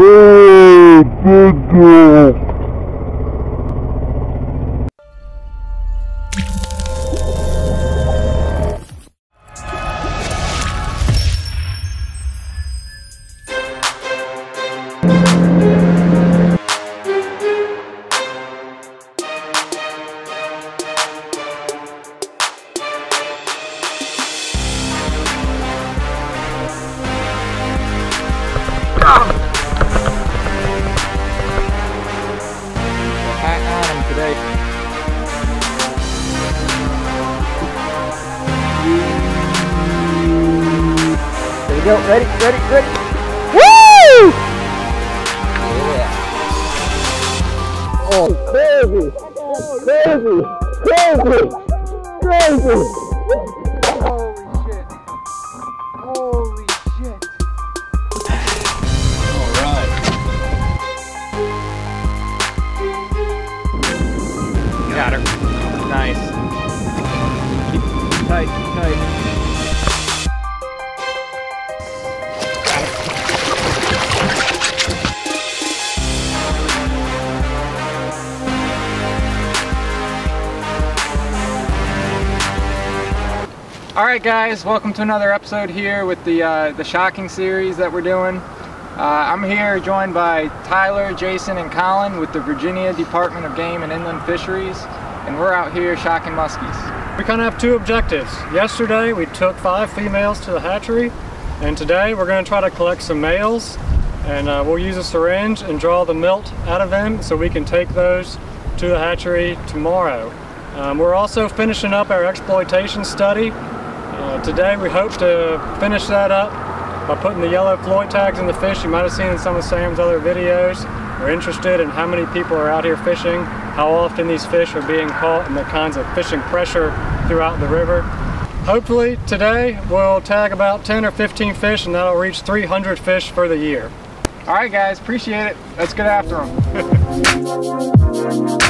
Oh, good girl. Go. Ready, ready, ready. Woo! Yeah. Oh, crazy! Crazy! Crazy! Crazy! All right, guys, welcome to another episode here with the uh, the shocking series that we're doing. Uh, I'm here joined by Tyler, Jason, and Collin with the Virginia Department of Game and Inland Fisheries, and we're out here shocking muskies. We kind of have two objectives. Yesterday we took five females to the hatchery and today we're going to try to collect some males and uh, we'll use a syringe and draw the milt out of them so we can take those to the hatchery tomorrow. Um, we're also finishing up our exploitation study. Today we hope to finish that up by putting the yellow Floy tags in the fish. You might have seen in some of Sam's other videos. We're interested in how many people are out here fishing, how often these fish are being caught, and the kinds of fishing pressure throughout the river. Hopefully today we'll tag about 10 or 15 fish and that'll reach 300 fish for the year. All right, guys, appreciate it. Let's get after them.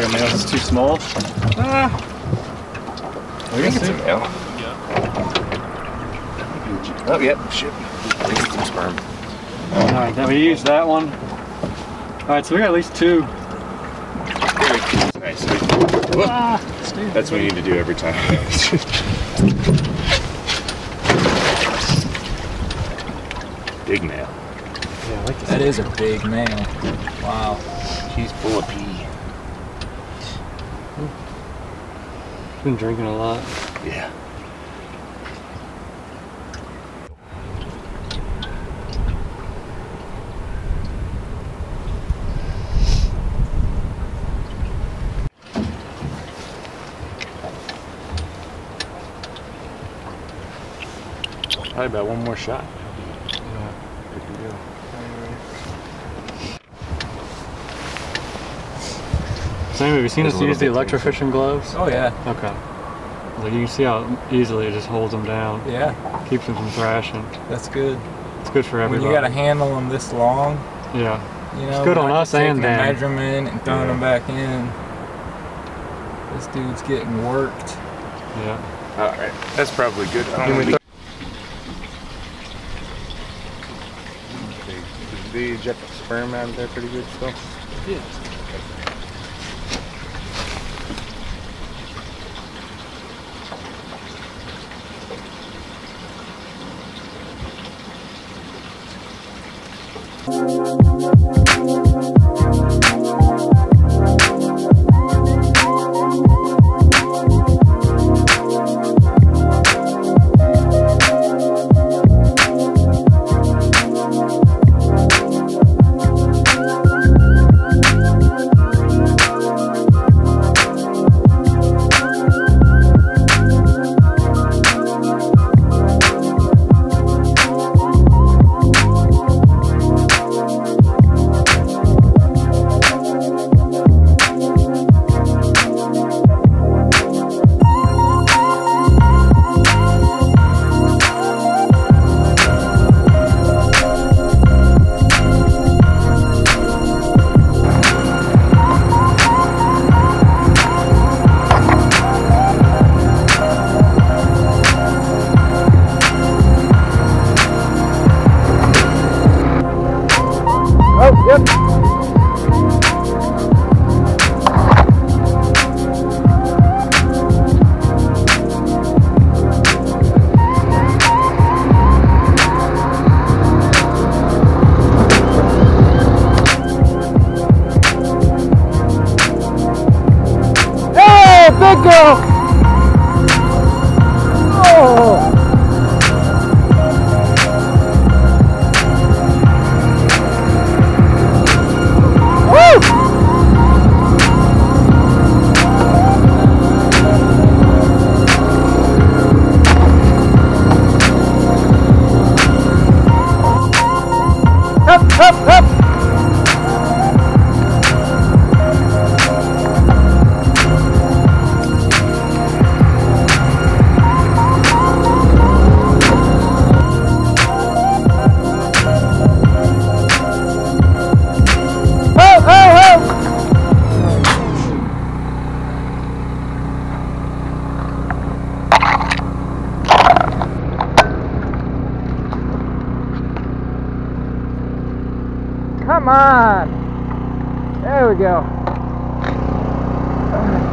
like a male. It's too small. Ah, We I think it's a male. Oh, yeah, shit. Some sperm. All right, then we use that one. All right, so we got at least two. Nice. Ah, That's what we need to do every time. Big male. Yeah, I like this. That is a big male. Wow. He's full of pee. Mm-hmm. Been drinking a lot. Yeah. Probably about one more shot. Good to go. Sam, have you seen There's us use the bit to electrofishing gloves? Oh yeah. Okay. Like you can see how easily it just holds them down. Yeah, Keeps them from thrashing. that's good. It's good for everybody. When you got to handle them this long, yeah. you know, it's good on us just taking and a them. measurement and throwing Yeah. them back in. This dude's getting worked. Yeah. Alright, that's probably good. I Can don't we know. Do you eject sperm out of there pretty good still? Oh, Hey, Uh.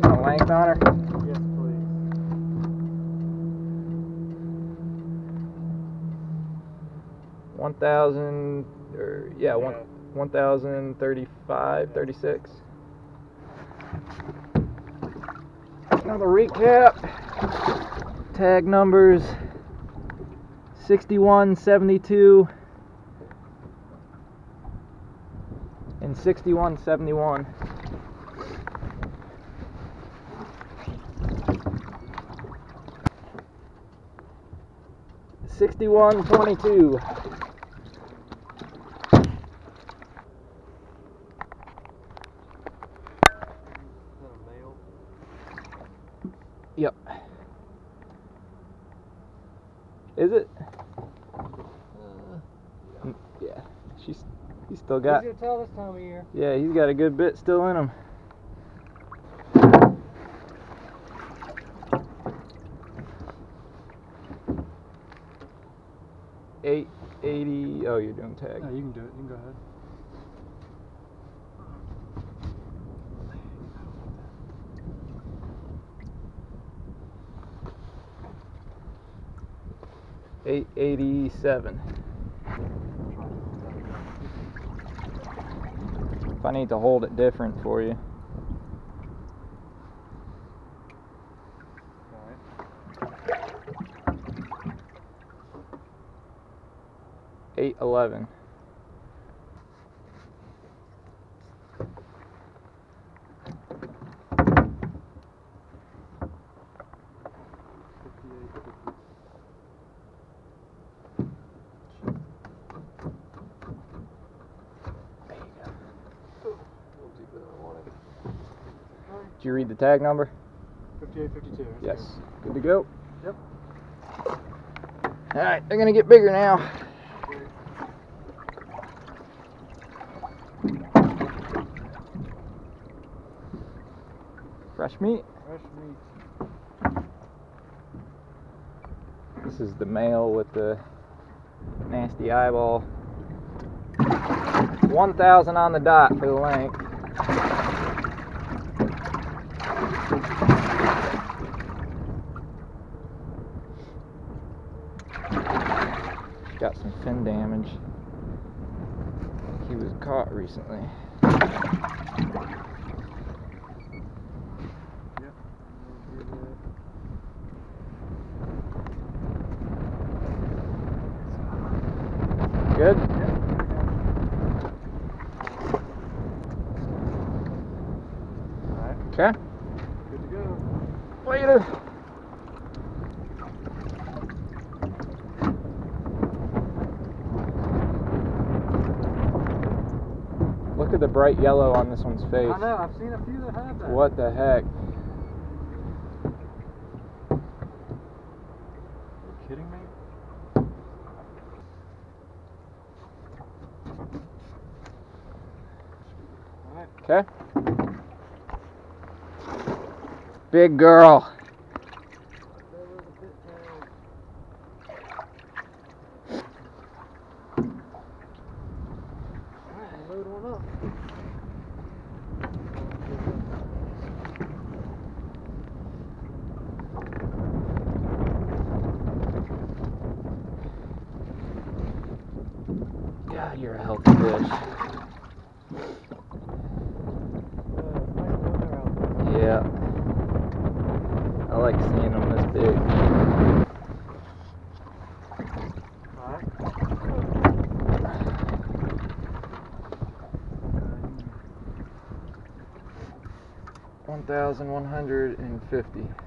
Getting a length on her. Yes, please. One thousand, or yeah, one one thousand thirty-five, thirty-six. Another recap. Tag numbers 61, 72, and 61, 71. Sixty-one twenty-two. Yep. Is it? Mm, yeah. She's he's still got Easy to tell this time of year. yeah, he's got a good bit still in him. Eight eighty. Oh, you're doing tag. Yeah, you can do it. You can go ahead. Eight eighty-seven. If I need to hold it different for you. Eight eleven. Did you read the tag number? 5852. Yes. Good to go? Yep. Alright, they're gonna get bigger now. Fresh meat. Fresh meat. This is the male with the nasty eyeball. 1,000 on the dot for the length. Got some fin damage. He was caught recently. Good? Alright, Okay. good to go. Later. Look at the bright yellow on this one's face. I know, I've seen a few that have that. What the heck? Are you kidding me? Okay. Big girl. Alright, load one up. God, you're a healthy fish. Yeah. I like seeing them this big. One thousand one hundred and fifty.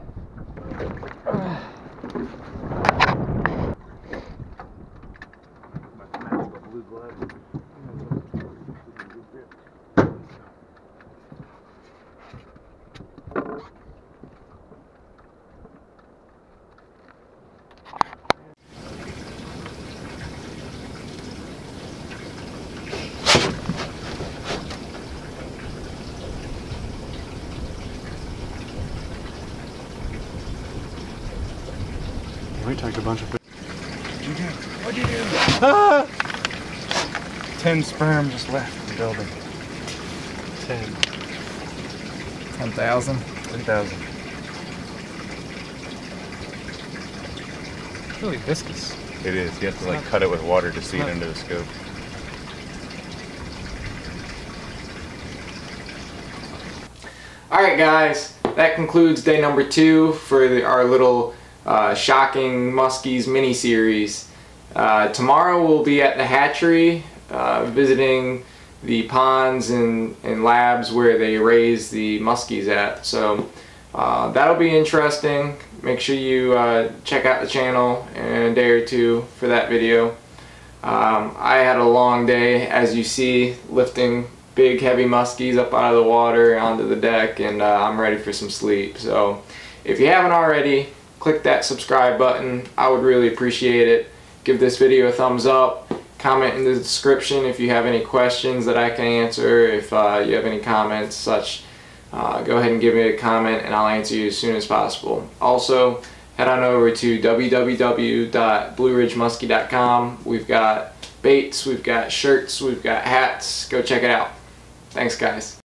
We took a bunch of What'd you do? What'd you do? Ah! Ten sperm just left the building. ten. Ten thousand. Ten thousand. Really viscous. It is. You have to like cut it with water to see it under the scope. Alright guys, that concludes day number two for the, our little uh, shocking muskies mini series. Uh, tomorrow we'll be at the hatchery uh, visiting the ponds and, and labs where they raise the muskies at. So uh, that'll be interesting. Make sure you uh, check out the channel in a day or two for that video. Um, I had a long day, as you see, lifting big heavy muskies up out of the water onto the deck and uh, I'm ready for some sleep. So if you haven't already, click that subscribe button. I would really appreciate it. Give this video a thumbs up. Comment in the description if you have any questions that I can answer. If uh, you have any comments such, uh, go ahead and give me a comment and I'll answer you as soon as possible. Also, head on over to www.blueridgemusky.com. We've got baits, we've got shirts, we've got hats. Go check it out. Thanks, guys.